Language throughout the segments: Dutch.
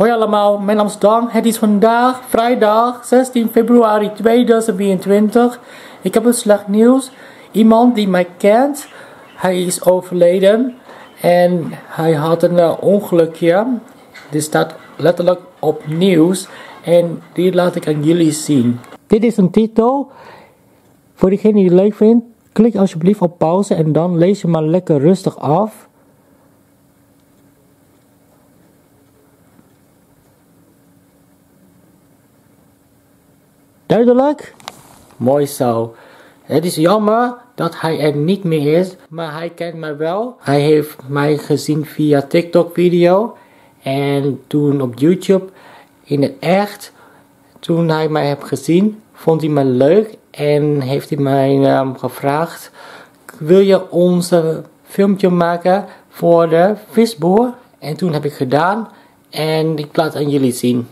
Hoi allemaal, mijn naam is Dan. Het is vandaag vrijdag 16 februari 2023. Ik heb een slecht nieuws. Iemand die mij kent, hij is overleden. En hij had een uh, ongelukje. Dit staat letterlijk op nieuws. En die laat ik aan jullie zien. Dit is een titel. Voor diegene die het leuk vindt, klik alsjeblieft op pauze en dan lees je maar lekker rustig af. Duidelijk? Mooi zo. Het is jammer dat hij er niet meer is, maar hij kent mij wel. Hij heeft mij gezien via TikTok video en toen op YouTube in het echt. Toen hij mij heeft gezien, vond hij me leuk en heeft hij mij um, gevraagd: Wil je onze filmpje maken voor de visboer? En toen heb ik gedaan en ik laat aan jullie zien.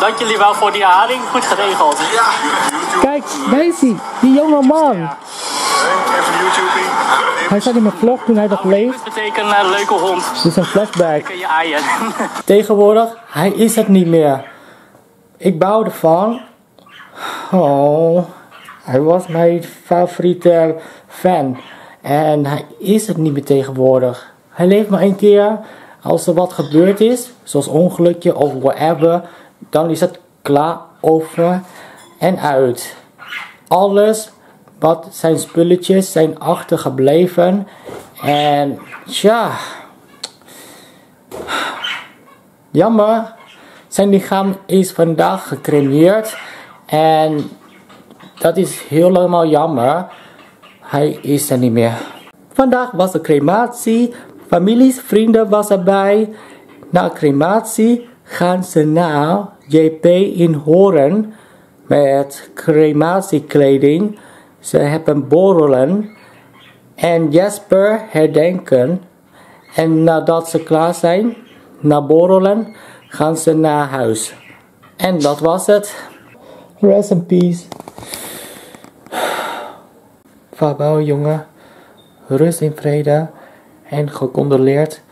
Dank jullie wel voor die haring. Goed geregeld. Ja, Kijk, Daisy, die jonge man. Ja. Even YouTube. Hij zat in mijn vlog toen hij nog leeft. Dat betekent een uh, leuke hond. Dit is een flashback. Kun je aaien. Tegenwoordig, hij is het niet meer. Ik bouw ervan. Oh, hij was mijn favoriete fan. En hij is het niet meer tegenwoordig. Hij leeft maar één keer. Als er wat gebeurd is, zoals ongelukje of whatever, dan is het klaar over en uit. Alles wat zijn spulletjes zijn achtergebleven. En tja, jammer. Zijn lichaam is vandaag gecremeerd. En dat is helemaal jammer. Hij is er niet meer. Vandaag was de crematie. Families, vrienden was erbij. Na crematie gaan ze naar JP in Horen met crematiekleding. Ze hebben borrelen en Jasper herdenken. En nadat ze klaar zijn, na borrelen, gaan ze naar huis. En dat was het. Rest in peace. Vaarwel jongen, rust in vrede en gecondoleerd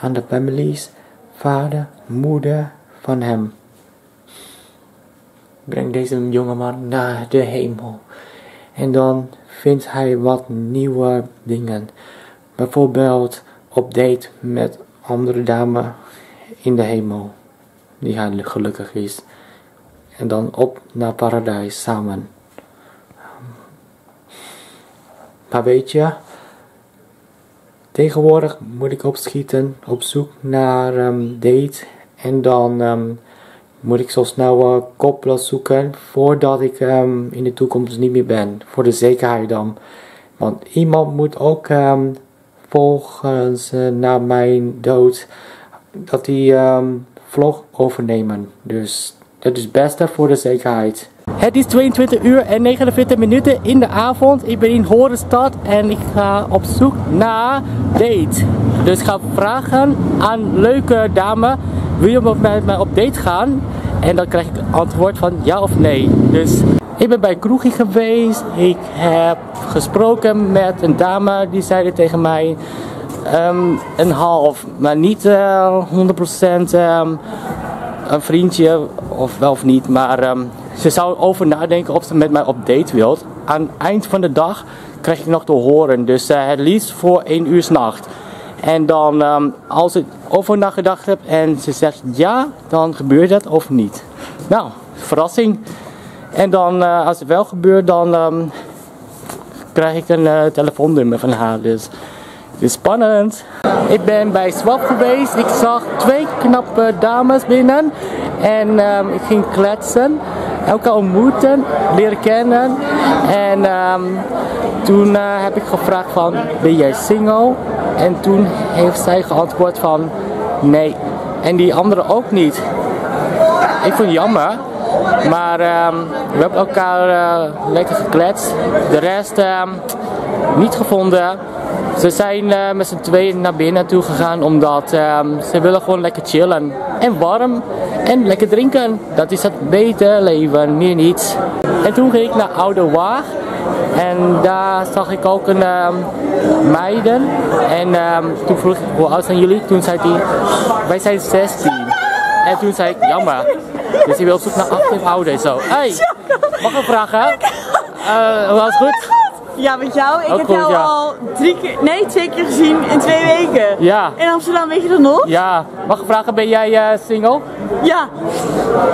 aan de families, vader, moeder van hem. Breng deze jongeman naar de hemel. En dan vindt hij wat nieuwe dingen. Bijvoorbeeld op date met andere dame in de hemel. Die hij gelukkig is. En dan op naar paradijs samen. Maar weet je, tegenwoordig moet ik opschieten op zoek naar um, date. En dan um, moet ik zo snel uh, koppelen zoeken voordat ik um, in de toekomst niet meer ben. Voor de zekerheid dan. Want iemand moet ook volgens uh, na mijn dood dat die vlog overnemen. Dus dat is het beste voor de zekerheid. Het is 22 uur en 49 minuten in de avond. Ik ben in Horenstad en ik ga op zoek naar date. Dus ik ga vragen aan leuke dame, wil je met mij op date gaan? En dan krijg ik antwoord van ja of nee. Dus ik ben bij Kroegie geweest. Ik heb gesproken met een dame die zei tegen mij um, een half, maar niet uh, 100% um, een vriendje of wel of niet, maar um, ze zou over nadenken of ze met mij op date wilt. Aan het eind van de dag krijg ik nog te horen, dus uh, het liefst voor 1 uur s'nacht. En dan, um, als ik over nagedacht heb en ze zegt ja, dan gebeurt het of niet. Nou, verrassing. En dan, uh, als het wel gebeurt, dan um, krijg ik een uh, telefoonnummer van haar. Dus het is spannend. Ik ben bij Swap geweest. Ik zag twee knappe dames binnen. En um, ik ging kletsen. Elkaar ontmoeten, leren kennen. En um, toen uh, heb ik gevraagd van, ben jij single? En toen heeft zij geantwoord van, nee. En die andere ook niet. Ik vond het jammer. Maar um, we hebben elkaar uh, lekker gekletst. De rest um, niet gevonden. Ze zijn uh, met z'n tweeën naar binnen toe gegaan omdat ze willen gewoon lekker chillen. En warm en lekker drinken. Dat is het beter leven, meer niets. En toen ging ik naar Oude Waag. En daar zag ik ook een ehm, meiden. En ehm, toen vroeg ik, hoe oud zijn jullie? Toen zei hij, wij zijn 16. En toen zei ik, jammer. Dus hij wil op zoek naar 18 ouder. Zo, hey, mag ik vragen? Uh, was goed? Ja, met jou. Ik Ook heb goed, jou ja. al drie keer, nee, twee keer gezien in twee weken. Ja. In Amsterdam, weet je dat nog? Ja, mag ik vragen, ben jij eh, single? Ja,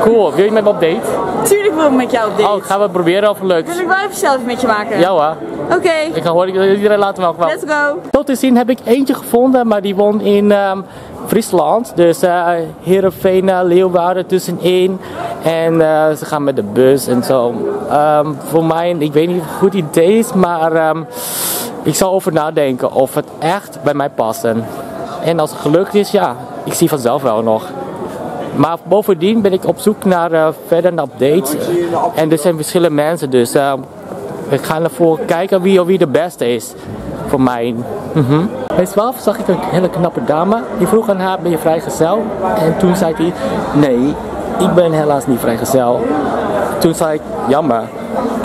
Cool, wil je met me op date? tuurlijk wil ik met jou op date. Oh, gaan we proberen of het lukt? Wil ik wel even selfie met je maken? Ja hoor. Oké, Ik ga horen, iedereen laten wel let's go. Tot te zien heb ik eentje gevonden, maar die woont in ehm, Friesland. Dus eh Heerenveen, eh, Leeuwarden tussenin. En eh, ze gaan met de bus en zo. Ehm, voor mij, ik weet niet of het een goed idee is, maar ehm, ik zal over nadenken of het echt bij mij past. En als het gelukt is, ja, ik zie vanzelf wel nog. Maar bovendien ben ik op zoek naar verder naar updates. En er zijn verschillende mensen, dus eh, ik ga ervoor kijken wie, wie de beste is voor mij. Mhm. Bij 12 zag ik een hele knappe dame. Die vroeg aan haar, ben je vrijgezel? En toen zei hij, nee, ik ben helaas niet vrijgezel. Toen zei ik, jammer.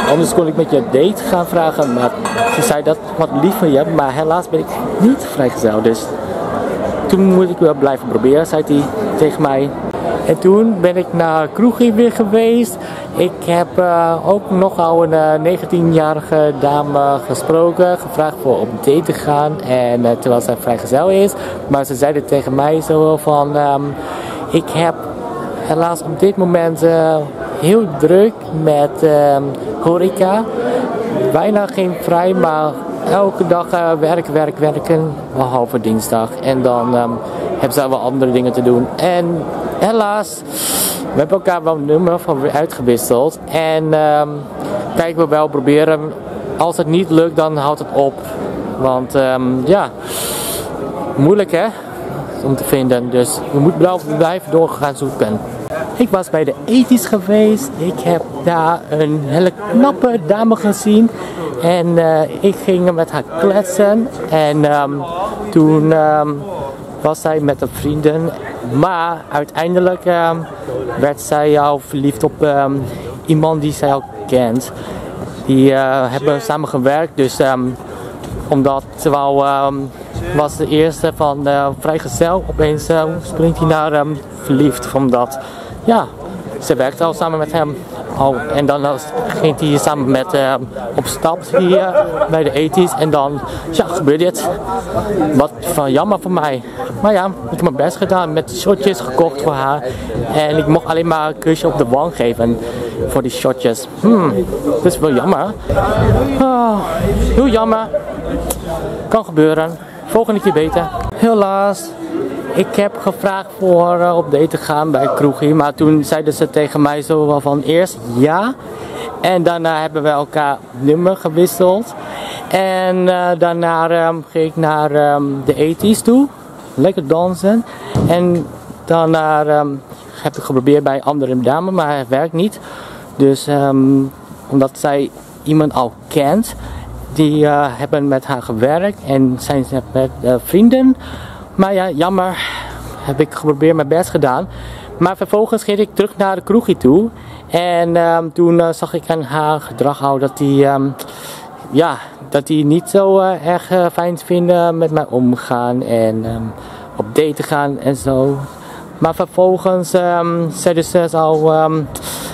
Anders kon ik met je date gaan vragen, maar ze zei dat wat lief van je, maar helaas ben ik niet vrijgezel. Dus toen moet ik wel blijven proberen, zei hij tegen mij. En toen ben ik naar Kroegie weer geweest. Ik heb eh, ook nogal een eh, 19-jarige dame gesproken, gevraagd voor op date te gaan. En eh, terwijl zij vrijgezel is. Maar ze zeiden tegen mij zo van, ehm, ik heb helaas op dit moment eh, heel druk met ehm, horeca. Bijna geen vrij, maar elke dag eh, werk, werk, werken. Behalve dinsdag. En dan ehm, hebben ze wel andere dingen te doen. En helaas, we hebben elkaar wel een nummer van uitgewisseld. En ehm, kijken we wel proberen. Als het niet lukt, dan houdt het op. Want ehm, ja, moeilijk hè? Om te vinden. Dus we moeten blijven door gaan zoeken. Ik was bij de ethisch geweest. Ik heb daar een hele knappe dame gezien. En eh, ik ging met haar kletsen. En ehm, toen was zij met een vrienden. Maar uiteindelijk ehm, werd zij al verliefd op ehm, iemand die zij al kent. Die eh, hebben samen gewerkt. Dus ehm, omdat terwijl was de eerste van eh, vrijgezel. Opeens eh, springt hij naar verliefd. Omdat ja, ze werkte al samen met hem. Al, en dan ging hij samen met ehm, op stap hier bij de ethisch. En dan ja, gebeurde dit. Wat van jammer voor mij. Maar ja, ik heb mijn best gedaan met shotjes gekocht voor haar. En ik mocht alleen maar een kusje op de wang geven voor die shotjes. Hmm, dat is wel jammer. Oh, heel jammer. Kan gebeuren. Volgende keer beter. Helaas. Ik heb gevraagd voor eh, op date te gaan bij Kroegie. Maar toen zeiden ze tegen mij zo wel van eerst ja. En daarna hebben we elkaar nummer gewisseld. En eh, daarna ehm, ging ik naar ehm, de ethisch toe. Lekker dansen. En daarna ehm, heb ik geprobeerd bij een andere dame, maar het werkt niet. Dus omdat zij iemand al kent, die eh, hebben met haar gewerkt en zijn met eh, vrienden. Maar ja, jammer, heb ik geprobeerd mijn best gedaan. Maar vervolgens ging ik terug naar de kroegje toe. En ehm, toen eh, zag ik aan haar gedrag al dat die, ehm, ja, dat die niet zo eh, erg eh, fijn vinden met mij omgaan. En ehm, op date gaan en zo. Maar vervolgens ehm zeiden ze al,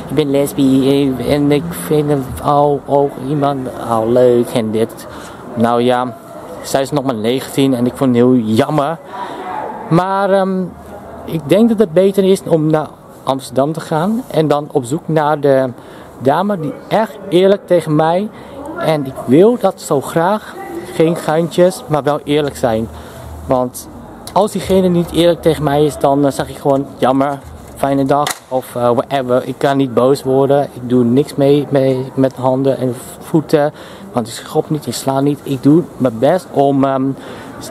ik ben lesbi en ik vind al ook iemand al leuk en dit. Nou ja, zij is nog maar 19 en ik vond het heel jammer. Maar ehm, ik denk dat het beter is om naar Amsterdam te gaan en dan op zoek naar de dame die echt eerlijk tegen mij en ik wil dat zo graag, geen geintjes, maar wel eerlijk zijn. Want als diegene niet eerlijk tegen mij is, dan eh, zeg ik gewoon jammer, fijne dag of eh, whatever. Ik kan niet boos worden. Ik doe niks mee, mee met handen en voeten. Want ik schop niet, ik sla niet. Ik doe mijn best om ehm,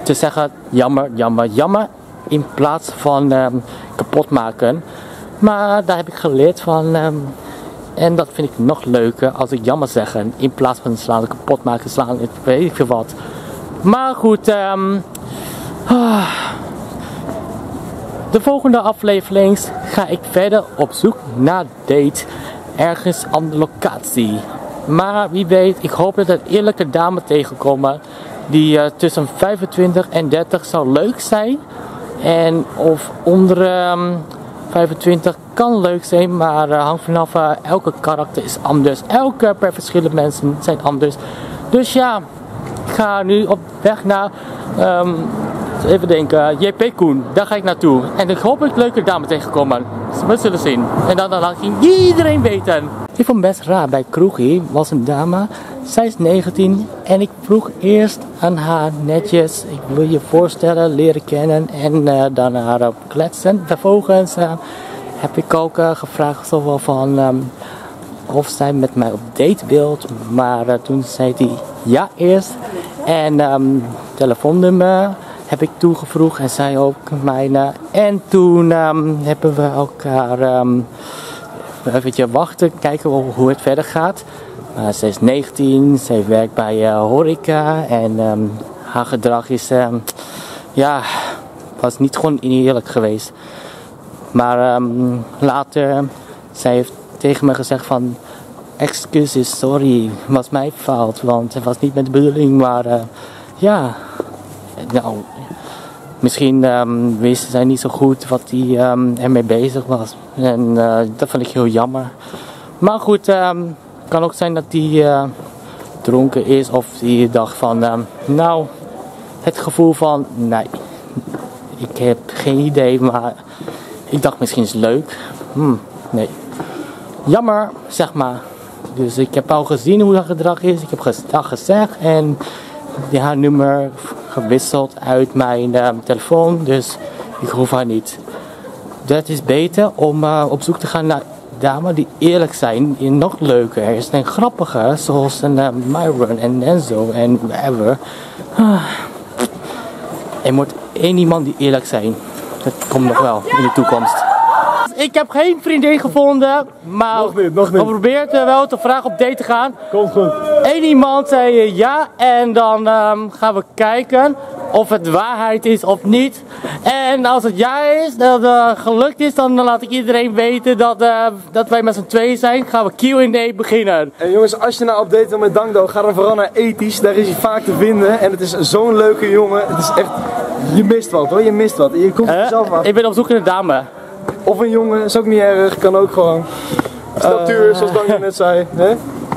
te zeggen jammer, jammer, jammer. In plaats van ehm, kapot maken. Maar daar heb ik geleerd van. ehm, en dat vind ik nog leuker als ik jammer zeggen. In plaats van slaan, kapot maken, slaan, ik weet ik wat. Maar goed, ehm, de volgende aflevering ga ik verder op zoek naar date ergens aan de locatie. Maar wie weet, ik hoop dat er eerlijke dame tegenkomen die eh, tussen 25 en 30 zou leuk zijn. En of onder ehm, 25 kan leuk zijn, maar eh, hangt vanaf eh, elke karakter is anders. Elke per verschillende mensen zijn anders. Dus ja, ik ga nu op weg naar, ehm, even denken, JP Koen. Daar ga ik naartoe. En ik hoop dat ik leuke dame tegenkomen. We zullen zien. En dan, dan laat ik iedereen weten. Ik vond best raar. Bij Kroegie was een dame. Zij is 19 en ik vroeg eerst aan haar netjes. Ik wil je voorstellen, leren kennen en eh, dan haar op kletsen. Vervolgens eh, heb ik ook eh, gevraagd zowel van ehm, of zij met mij op date wilt. Maar toen zei hij ja eerst. En ehm, telefoonnummer heb ik toegevoegd en zij ook mijne. En toen ehm, hebben we elkaar even wachten, kijken hoe het verder gaat. Maar ze is 19, ze werkt bij eh, horeca en ehm, haar gedrag is, ehm, ja, was niet gewoon eerlijk geweest. Maar ehm, later, zij heeft tegen me gezegd van, excuses, sorry, was mijn fout, want het was niet met de bedoeling, maar eh, ja, nou, misschien ehm, wisten zij niet zo goed wat hij ehm, ermee bezig was. En eh, dat vond ik heel jammer. Maar goed, het kan ook zijn dat hij eh, dronken is of hij dacht van, ehm, nou, het gevoel van, nee, ik heb geen idee, maar ik dacht misschien is het leuk. Hm, nee. Jammer, zeg maar. Dus ik heb al gezien hoe dat gedrag is. Ik heb dat gezegd en die haar nummer gewisseld uit mijn ehm, telefoon. Dus ik hoef haar niet. Dat is beter om eh, op zoek te gaan naar dames die eerlijk zijn. Die nog leuker is en grappiger. Zoals een uh, Myron en Enzo en whatever. Ah. Er moet één iemand die eerlijk zijn. Dat komt nog wel in de toekomst. Ik heb geen vriendin gevonden, maar Nog niet, nog niet. we proberen wel te vragen op date te gaan. Komt goed. Eén iemand zei eh, ja en dan ehm, gaan we kijken of het waarheid is of niet. En als het ja is, dat het gelukt is, dan laat ik iedereen weten dat, eh, dat wij met z'n tweeën zijn. Gaan we Q&A beginnen. En jongens, als je nou op date wil met Dankdo, ga dan vooral naar Ethisch. Daar is hij vaak te vinden. En het is zo'n leuke jongen. Het is echt... Je mist wat hoor, je mist wat. Je komt Eh, er zelf af. ik ben op zoek naar een dame. Of een jongen, is ook niet erg. Kan ook gewoon. Statuur, zoals Dankdo net zei. Hè?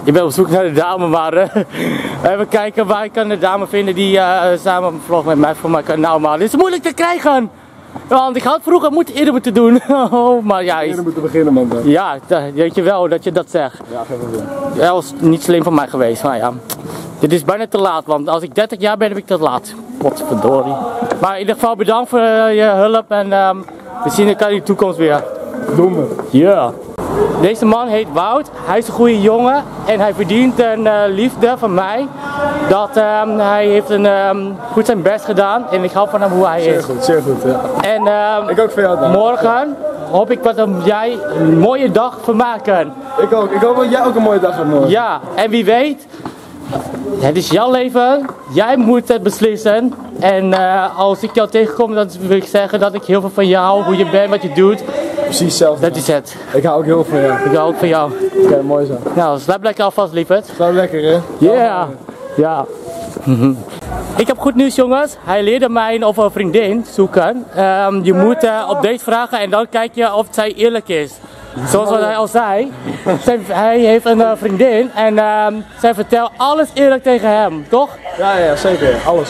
Ik ben op zoek naar de dame, maar eh, even kijken waar ik kan een dame vinden die eh, samen een vlog met mij voor mijn kanaal maakt. Dit is moeilijk te krijgen. Want ik had het vroeger moeten eerder moeten doen. Oh, maar ja, is- We moeten beginnen man. dan. ja, weet je wel dat je dat zegt. Ja, maar doen. Dat was niet slim van mij geweest, maar ja. Dit is bijna te laat, want als ik 30 jaar ben, heb ik te laat. Potverdorie. Maar in ieder geval bedankt voor eh, je hulp en ehm, we zien elkaar in de toekomst weer. Doen we. Ja. Deze man heet Wout. Hij is een goede jongen en hij verdient een eh, liefde van mij. Dat ehm, hij heeft een, ehm, goed zijn best gedaan en ik hou van hem hoe hij Zeer is. goed, zeer goed. Ja. En ehm, Ik ook voor jou dan. morgen hoop ik dat jij een mooie dag vermaken. Ik ook. Ik hoop dat jij ook een mooie dag hebt morgen. Ja, en wie weet, het is jouw leven. Jij moet het beslissen. En eh, als ik jou tegenkom, dan wil ik zeggen dat ik heel veel van jou hoe je bent, wat je doet. Precies hetzelfde. Dat is het. Ik hou ook heel veel van jou. Ik hou ook van jou. Oké, mooi zo. Nou, slaap lekker alvast, lieverd. Zo lekker hè? Ja. Ja. Ik heb goed nieuws jongens. Hij leerde mij of een vriendin zoeken. Ehm, je moet eh, op date vragen en dan kijk je of zij eerlijk is. Zoals wat hij al zei. Zijn, hij heeft een eh, vriendin en ehm, zij vertelt alles eerlijk tegen hem, toch? Ja, ja, zeker. Alles.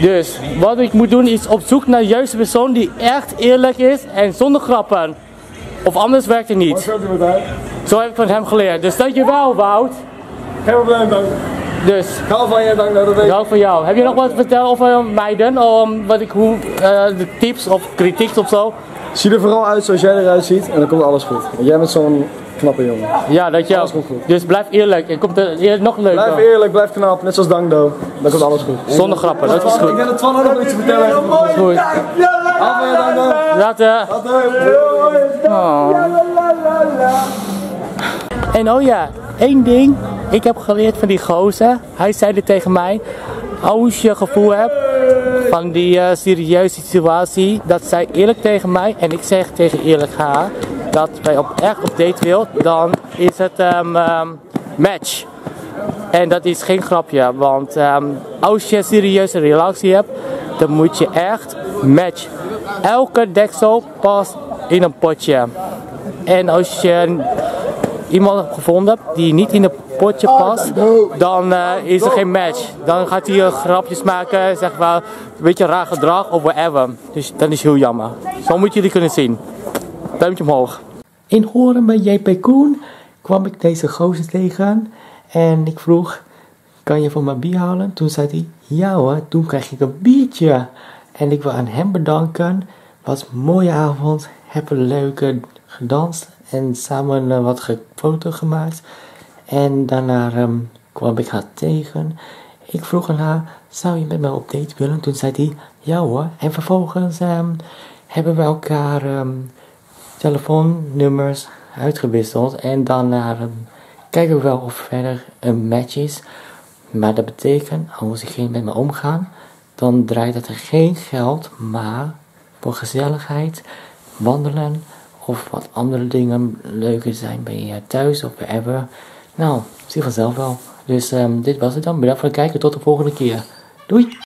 Dus wat ik moet doen is op zoek naar de juiste persoon die echt eerlijk is en zonder grappen. Of anders werkt het niet. Zo heb ik van hem geleerd. Dus dankjewel Wout. Geen probleem, dank. Dus Ik hou van je, dank. Dat weet Ik hou van jou. Heb je nog wat te vertellen over meiden? Om wat ik hoe eh, de tips of kritiek of zo? Zie er vooral uit zoals jij eruit ziet en dan komt alles goed. Want jij bent zo'n knappe jongen. Ja, dat je. Alles komt goed. Dus blijf eerlijk. En komt er eer- nog leuker. Blijf eerlijk, blijf knap, net zoals Dankdo. Dan komt alles goed. Zonder grappen, dat is Ik goed. denk dat Twan ook nog iets te vertellen. Goed. Je, Dankdo. Later. En oh ja, één ding. Ik heb geleerd van die gozer. Hij zei dit tegen mij. Als je gevoel hebt van die eh, serieuze situatie, dat zij eerlijk tegen mij en ik zeg tegen eerlijk haar dat wij op, echt op date wil, dan is het ehm, ehm, match. En dat is geen grapje, want ehm, als je een serieuze relatie hebt, dan moet je echt match. Elke deksel past in een potje. En als je iemand hebt gevonden die niet in het potje past, dan eh, is er geen match. Dan gaat hij eh, grapjes maken, zeg maar, een beetje raar gedrag of whatever. Dus dat is heel jammer. Zo moet jullie kunnen zien. Duimpje omhoog. In Horen bij JP Koen kwam ik deze gozer tegen en ik vroeg, kan je voor mij bier halen? Toen zei hij, ja hoor, toen kreeg ik een biertje. En ik wil aan hem bedanken. Was een mooie avond, hebben leuke gedanst en samen eh, wat foto gemaakt. En daarna ehm, kwam ik haar tegen. Ik vroeg aan haar, zou je met mij op date willen? Toen zei hij, ja hoor. En vervolgens ehm, hebben we elkaar ehm, telefoonnummers uitgewisseld. En dan kijken we wel of verder een match is. Maar dat betekent, als geen met me omgaan, dan draait het er geen geld, maar voor gezelligheid, wandelen of wat andere dingen leuker zijn bij je thuis of wherever. Nou, zie vanzelf wel. Dus ehm, dit was het dan. Bedankt voor het kijken. Tot de volgende keer. Doei!